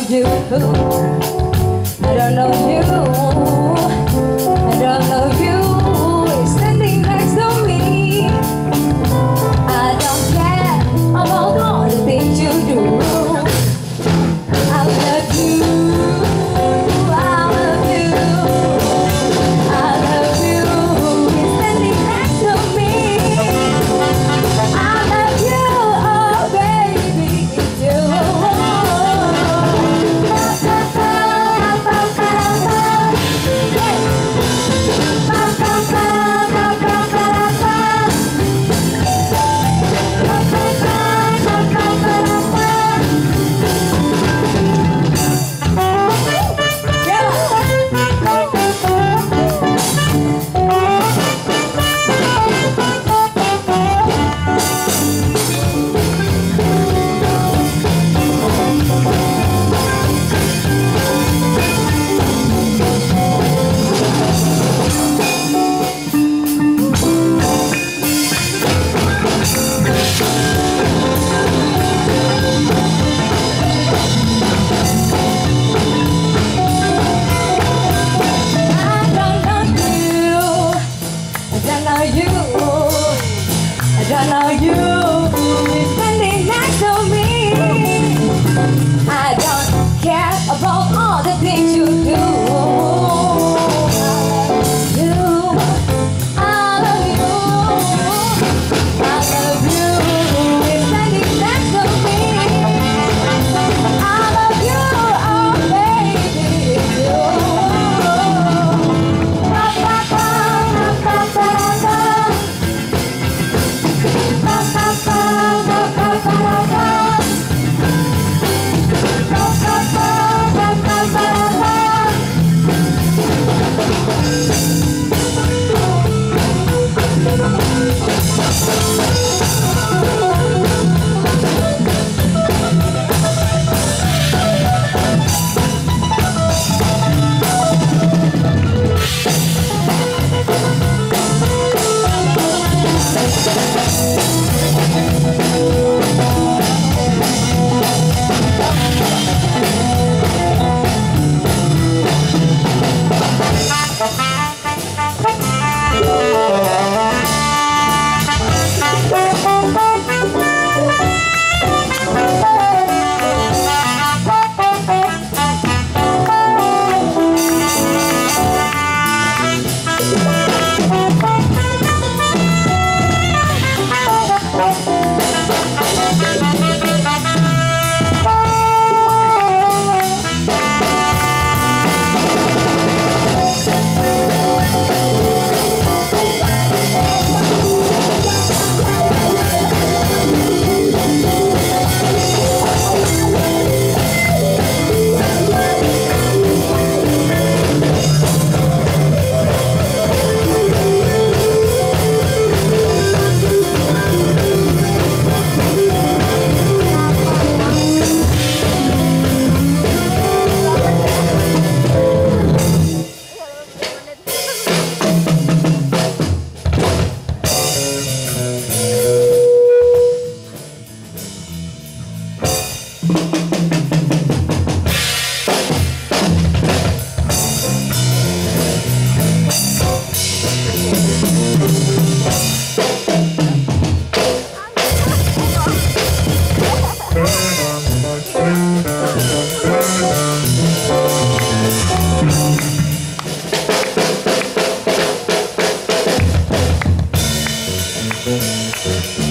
don't know you, I don't know you. about all the things Música